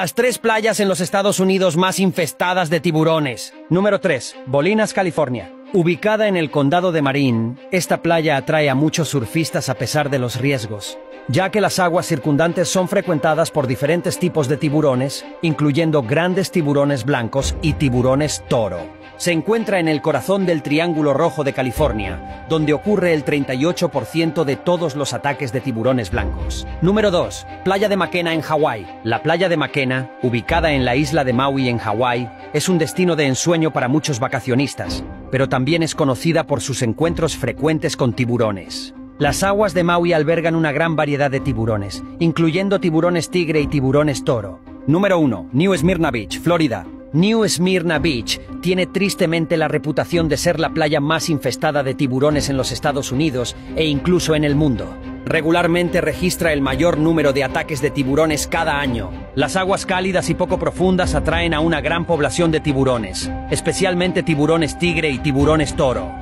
Las tres playas en los Estados Unidos más infestadas de tiburones. Número 3. Bolinas, California. Ubicada en el condado de Marin, esta playa atrae a muchos surfistas a pesar de los riesgos, ya que las aguas circundantes son frecuentadas por diferentes tipos de tiburones, incluyendo grandes tiburones blancos y tiburones toro se encuentra en el corazón del Triángulo Rojo de California, donde ocurre el 38% de todos los ataques de tiburones blancos. Número 2. Playa de McKenna en Hawái. La playa de McKenna, ubicada en la isla de Maui en Hawái, es un destino de ensueño para muchos vacacionistas, pero también es conocida por sus encuentros frecuentes con tiburones. Las aguas de Maui albergan una gran variedad de tiburones, incluyendo tiburones tigre y tiburones toro. Número 1. New Smyrna Beach, Florida. New Smyrna Beach tiene tristemente la reputación de ser la playa más infestada de tiburones en los Estados Unidos e incluso en el mundo. Regularmente registra el mayor número de ataques de tiburones cada año. Las aguas cálidas y poco profundas atraen a una gran población de tiburones, especialmente tiburones tigre y tiburones toro.